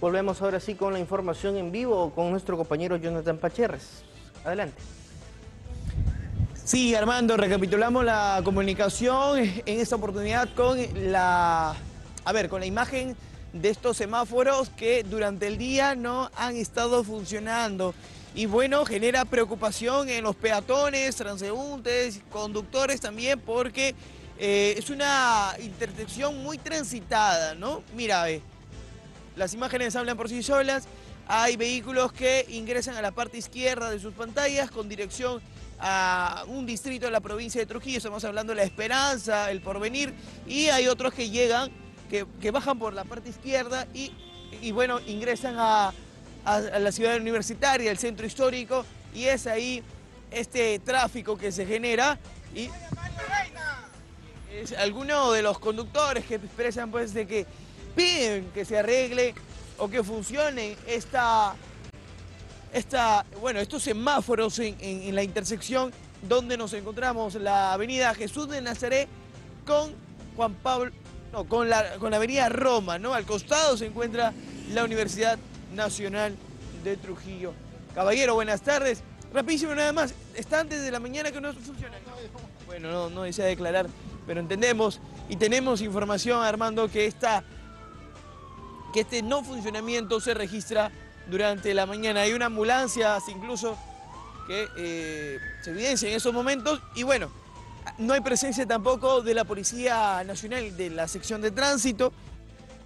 Volvemos ahora sí con la información en vivo con nuestro compañero Jonathan Pacherres. Adelante. Sí, Armando, recapitulamos la comunicación en esta oportunidad con la, a ver, con la imagen de estos semáforos que durante el día no han estado funcionando. Y bueno, genera preocupación en los peatones, transeúntes, conductores también, porque eh, es una intersección muy transitada, ¿no? Mira, ve, las imágenes hablan por sí solas. Hay vehículos que ingresan a la parte izquierda de sus pantallas con dirección a un distrito de la provincia de Trujillo, estamos hablando de La Esperanza, El Porvenir, y hay otros que llegan, que, bajan por la parte izquierda y, y bueno, ingresan a, a, la ciudad universitaria, el centro histórico, y es ahí este tráfico que se genera y es algunos de los conductores que expresan pues de que piden que se arregle o que funcione esta, esta bueno, estos semáforos en, la intersección donde nos encontramos la avenida Jesús de Nazaret con Juan Pablo, no, con la, con la avenida Roma, ¿no? Al costado se encuentra la Universidad Nacional de Trujillo. Caballero, buenas tardes. Rapidísimo nada más, está antes de la mañana que no funciona. Bueno, no, no desea declarar, pero entendemos y tenemos información, Armando, que, esta, que este no funcionamiento se registra durante la mañana. Hay una ambulancia incluso que eh, se evidencia en esos momentos y bueno, no hay presencia tampoco de la Policía Nacional de la sección de tránsito.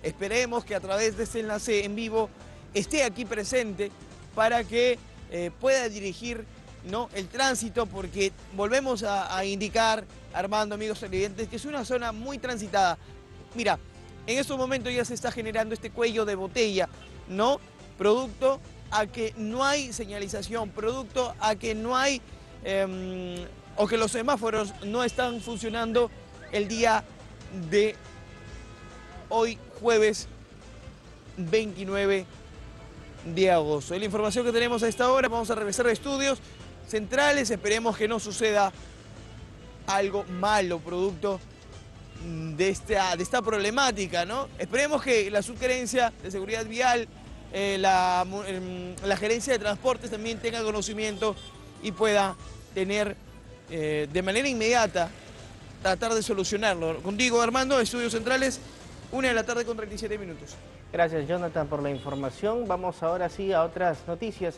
Esperemos que a través de este enlace en vivo esté aquí presente para que eh, pueda dirigir ¿no? el tránsito, porque volvemos a, indicar, Armando, amigos televidentes, que es una zona muy transitada. Mira, en estos momentos ya se está generando este cuello de botella, ¿no? Producto a que no hay señalización, producto a que no hay, em, o que los semáforos no están funcionando el día de hoy, jueves 29 de agosto. La información que tenemos a esta hora, vamos a revisar estudios centrales, esperemos que no suceda algo malo producto de esta, de esta problemática, ¿no? Esperemos que la subgerencia de seguridad vial, eh, la, em, la, gerencia de transportes también tenga conocimiento y pueda tener eh, de manera inmediata tratar de solucionarlo. Contigo, Armando, Estudios Centrales, una de la tarde con 37 minutos. Gracias, Jonathan, por la información. Vamos ahora sí a otras noticias.